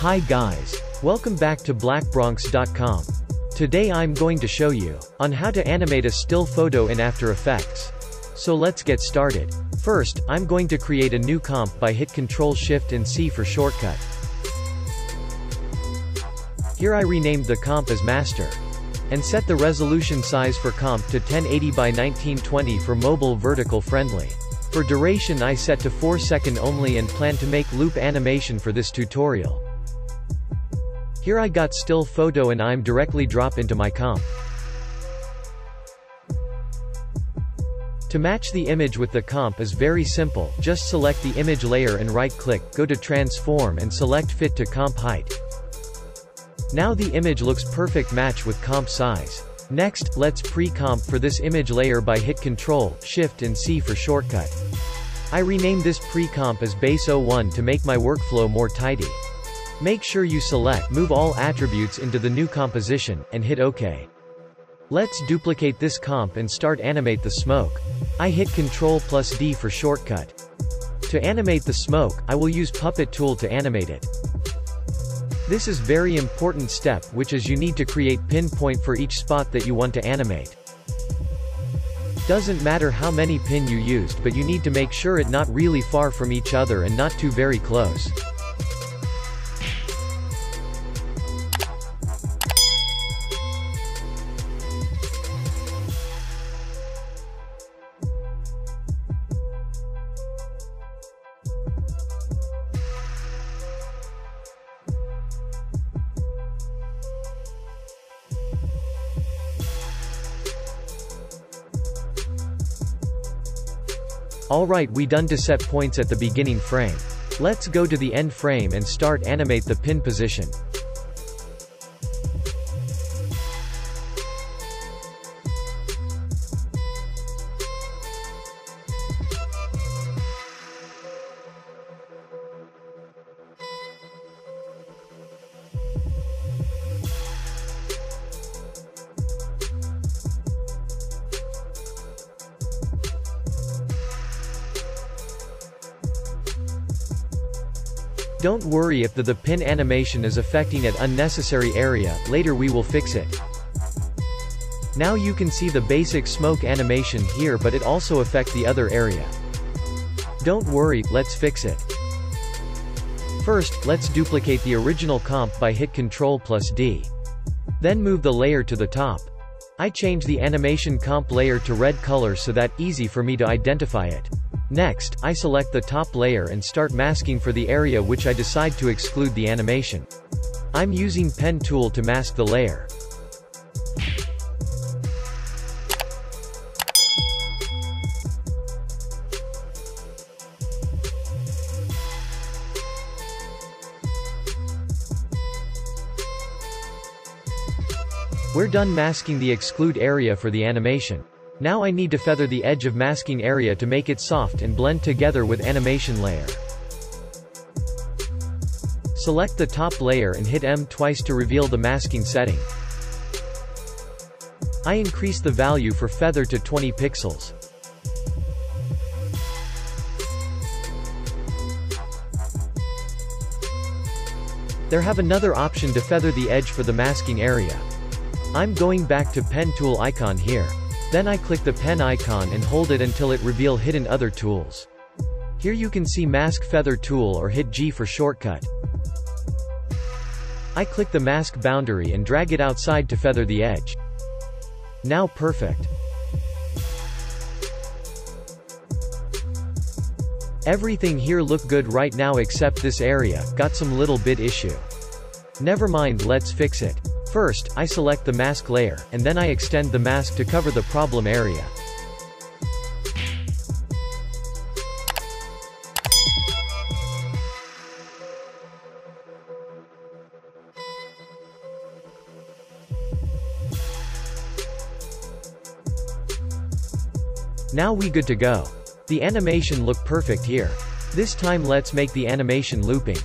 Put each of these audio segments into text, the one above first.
Hi guys. Welcome back to blackbronx.com. Today I'm going to show you on how to animate a still photo in After Effects. So let's get started. First, I'm going to create a new comp by hit Ctrl Shift and C for shortcut. Here I renamed the comp as Master. And set the resolution size for comp to 1080 by 1920 for mobile vertical friendly. For duration I set to 4 second only and plan to make loop animation for this tutorial. Here I got still photo and I'm directly drop into my comp. To match the image with the comp is very simple, just select the image layer and right-click, go to Transform and select Fit to Comp Height. Now the image looks perfect match with comp size. Next, let's pre-comp for this image layer by hit Ctrl, Shift and C for shortcut. I rename this pre-comp as Base 01 to make my workflow more tidy. Make sure you select Move All Attributes into the new composition, and hit OK. Let's duplicate this comp and start animate the smoke. I hit Ctrl plus D for shortcut. To animate the smoke, I will use Puppet tool to animate it. This is very important step which is you need to create pinpoint for each spot that you want to animate. Doesn't matter how many pin you used but you need to make sure it not really far from each other and not too very close. Alright we done to set points at the beginning frame. Let's go to the end frame and start animate the pin position. Don't worry if the, the pin animation is affecting at unnecessary area, later we will fix it. Now you can see the basic smoke animation here but it also affect the other area. Don't worry, let's fix it. First, let's duplicate the original comp by hit Ctrl plus D. Then move the layer to the top. I change the animation comp layer to red color so that easy for me to identify it. Next, I select the top layer and start masking for the area which I decide to exclude the animation. I'm using pen tool to mask the layer. We're done masking the exclude area for the animation. Now I need to feather the edge of masking area to make it soft and blend together with animation layer. Select the top layer and hit M twice to reveal the masking setting. I increase the value for feather to 20 pixels. There have another option to feather the edge for the masking area. I'm going back to pen tool icon here. Then I click the pen icon and hold it until it reveal hidden other tools. Here you can see mask feather tool or hit G for shortcut. I click the mask boundary and drag it outside to feather the edge. Now perfect. Everything here look good right now except this area, got some little bit issue. Never mind let's fix it. First, I select the mask layer, and then I extend the mask to cover the problem area. Now we good to go. The animation look perfect here. This time let's make the animation looping.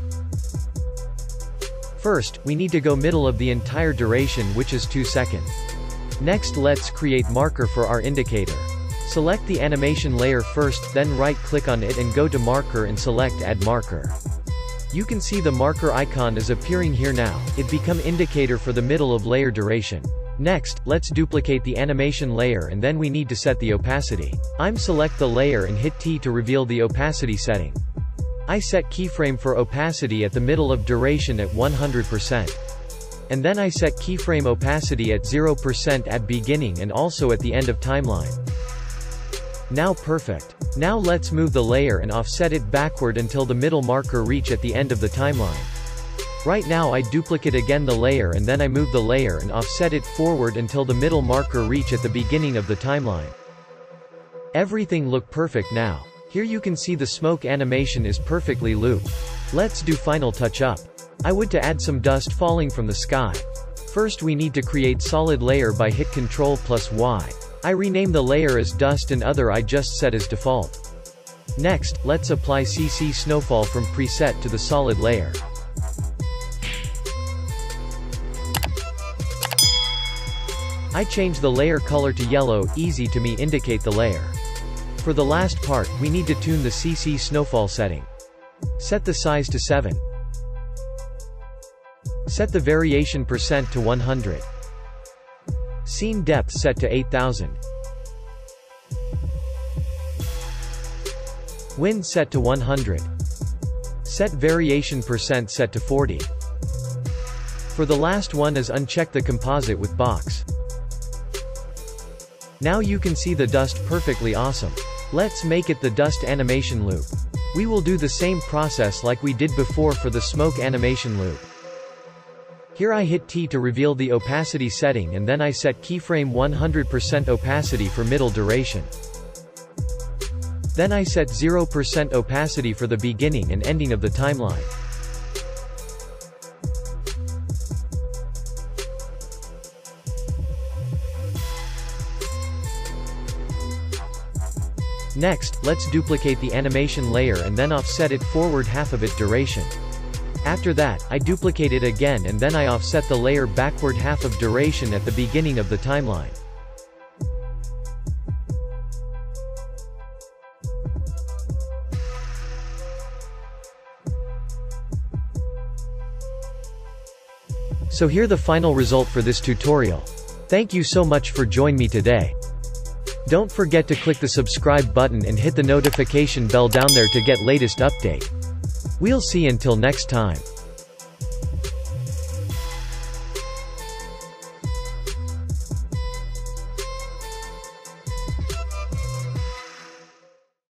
First, we need to go middle of the entire duration which is 2 seconds. Next let's create marker for our indicator. Select the animation layer first, then right-click on it and go to marker and select add marker. You can see the marker icon is appearing here now, it become indicator for the middle of layer duration. Next, let's duplicate the animation layer and then we need to set the opacity. I'm select the layer and hit T to reveal the opacity setting. I set keyframe for opacity at the middle of duration at 100%. And then I set keyframe opacity at 0% at beginning and also at the end of timeline. Now perfect. Now let's move the layer and offset it backward until the middle marker reach at the end of the timeline. Right now I duplicate again the layer and then I move the layer and offset it forward until the middle marker reach at the beginning of the timeline. Everything look perfect now. Here you can see the smoke animation is perfectly looped. Let's do final touch up. I would to add some dust falling from the sky. First we need to create solid layer by hit Ctrl plus Y. I rename the layer as dust and other I just set as default. Next, let's apply CC snowfall from preset to the solid layer. I change the layer color to yellow, easy to me indicate the layer. For the last part, we need to tune the CC snowfall setting. Set the size to 7. Set the variation percent to 100. Scene depth set to 8000. Wind set to 100. Set variation percent set to 40. For the last one is uncheck the composite with box. Now you can see the dust perfectly awesome. Let's make it the dust animation loop. We will do the same process like we did before for the smoke animation loop. Here I hit T to reveal the opacity setting and then I set keyframe 100% opacity for middle duration. Then I set 0% opacity for the beginning and ending of the timeline. Next, let's duplicate the animation layer and then offset it forward half of it duration. After that, I duplicate it again and then I offset the layer backward half of duration at the beginning of the timeline. So here the final result for this tutorial. Thank you so much for joining me today. Don't forget to click the subscribe button and hit the notification bell down there to get latest update. We'll see until next time.